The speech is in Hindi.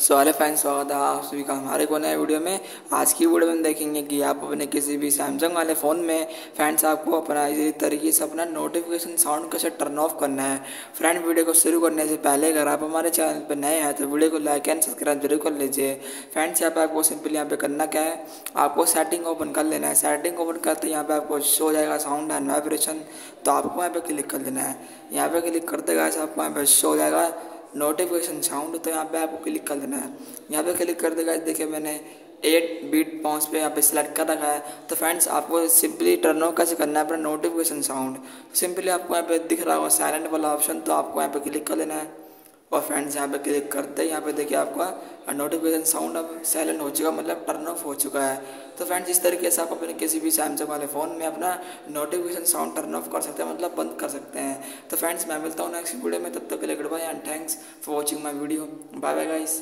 सो हेलो फ्रेंड्स, स्वागत है आप सभी का हमारे को नए वीडियो में। आज की वीडियो में देखेंगे कि आप अपने किसी भी सैमसंग वाले फ़ोन में फ्रेंड्स आपको अपना इसी तरीके से अपना नोटिफिकेशन साउंड कैसे टर्न ऑफ़ करना है। फ्रेंड वीडियो को शुरू करने से पहले अगर आप हमारे चैनल पर नए हैं तो वीडियो को लाइक एंड सब्सक्राइब ज़रूर कर लीजिए। फ्रेंड्स यहाँ पर आपको सिंपली यहाँ पे करना क्या है? आपको सेटिंग ओपन कर लेना है। सेटिंग ओपन करते यहाँ पर आपको शो हो जाएगा साउंड एंड वाइब्रेशन तो आपको यहाँ पर क्लिक कर देना है। यहाँ पर क्लिक करते गए आपको यहाँ पर शो हो जाएगा नोटिफिकेशन साउंड तो यहाँ पे आपको क्लिक कर देना है। यहाँ पे क्लिक कर देगा, देखिए मैंने एट बीट पाउंस पे यहाँ पे सिलेक्ट कर रखा है। तो फ्रेंड्स आपको सिंपली टर्न ऑफ़ कैसे करना है, अपना नोटिफिकेशन साउंड सिंपली आपको यहाँ पे दिख रहा होगा साइलेंट वाला ऑप्शन तो आपको यहाँ पे क्लिक कर लेना है। और फ्रेंड्स यहाँ पे क्लिक करते हैं। यहाँ पे देखिए आपका नोटिफिकेशन साउंड अब साइलेंट हो चुका मतलब टर्न ऑफ़ हो चुका है। तो फ्रेंड्स इस तरीके से आप अपने किसी भी सैमसंग वाले फ़ोन में अपना नोटिफिकेशन साउंड टर्न ऑफ़ कर सकते हैं मतलब बंद कर सकते हैं। तो फ्रेंड्स मैं मिलता हूँ नेक्स्ट वीडियो में, तब तक के लिए good bye and thanks for watching my video bye bye guys